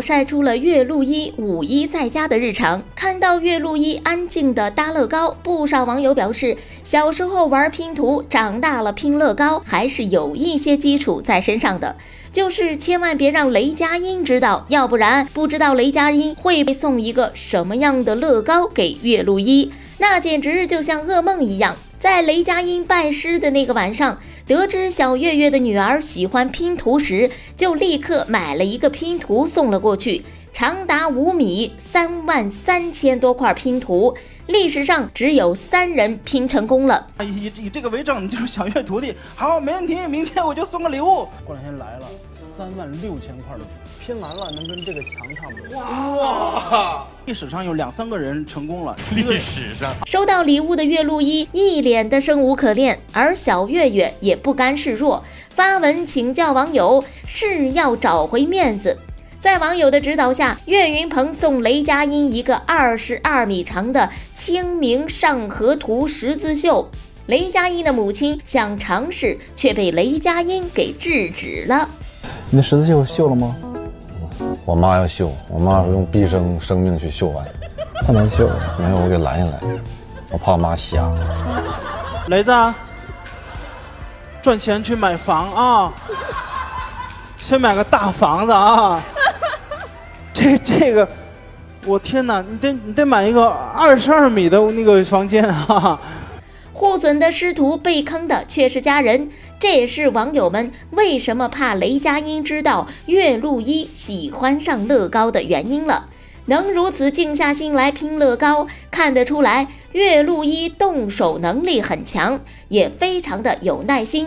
晒出了岳麓一五一在家的日常。看到岳麓一安静的搭乐高，不少网友表示，小时候玩拼图，长大了拼乐高，还是有一些基础在身上的。就是千万别让雷佳音知道，要不然不知道雷佳音会送一个什么样的乐高给岳麓一，那简直就像噩梦一样。在雷佳音拜师的那个晚上。得知小月月的女儿喜欢拼图时，就立刻买了一个拼图送了过去，长达五米、三万三千多块拼图，历史上只有三人拼成功了。以以这个为证，你就是小月徒弟。好，没问题，明天我就送个礼物。过两天来了，三万六千块的拼完了，能跟这个墙差不多。哇！历史上有两三个人成功了。历史上收到礼物的岳路一一脸的生无可恋，而小月月也不甘示弱，发文请教网友是要找回面子。在网友的指导下，岳云鹏送雷佳音一个二十二米长的清明上河图十字绣。雷佳音的母亲想尝试，却被雷佳音给制止了。你的十字绣绣了吗？我妈要绣，我妈说用毕生生命去绣完，太难绣了。没有我给拦下来，我怕我妈瞎。雷子，赚钱去买房啊，先买个大房子啊。这这个，我天哪，你得你得买一个二十二米的那个房间啊。互损的师徒，被坑的却是家人，这也是网友们为什么怕雷佳音知道岳路一喜欢上乐高的原因了。能如此静下心来拼乐高，看得出来岳路一动手能力很强，也非常的有耐心。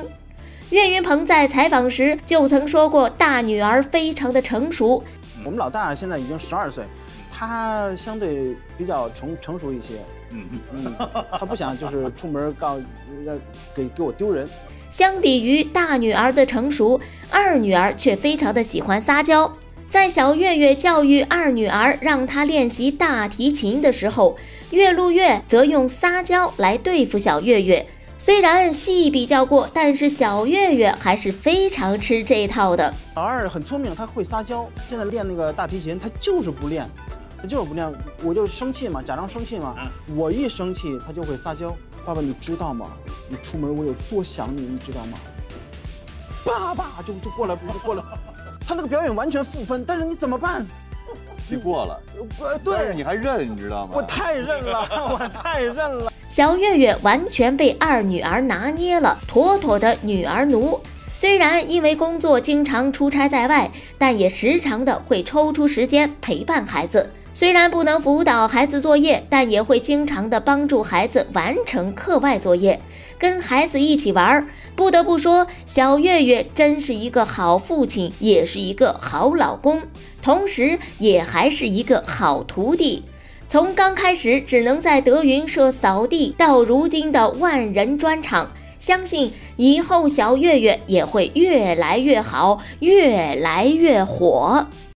岳云鹏在采访时就曾说过，大女儿非常的成熟。我们老大现在已经十二岁，他相对比较成成熟一些。嗯嗯，他不想就是出门告要给给我丢人。相比于大女儿的成熟，二女儿却非常的喜欢撒娇。在小月月教育二女儿，让她练习大提琴的时候，岳路月则用撒娇来对付小月月。虽然戏比较过，但是小月月还是非常吃这一套的。老二很聪明，他会撒娇。现在练那个大提琴，他就是不练。他就是不练，我就生气嘛，假装生气嘛。我一生气，他就会撒娇。爸爸，你知道吗？你出门我有多想你，你知道吗？爸爸就就过来，就过来。他那个表演完全负分，但是你怎么办？你过了。呃，对。你还认，你知道吗？我太认了，我太认了。小月月完全被二女儿拿捏了，妥妥的女儿奴。虽然因为工作经常出差在外，但也时常的会抽出时间陪伴孩子。虽然不能辅导孩子作业，但也会经常的帮助孩子完成课外作业，跟孩子一起玩。不得不说，小月月真是一个好父亲，也是一个好老公，同时也还是一个好徒弟。从刚开始只能在德云社扫地，到如今的万人专场，相信以后小岳岳也会越来越好，越来越火。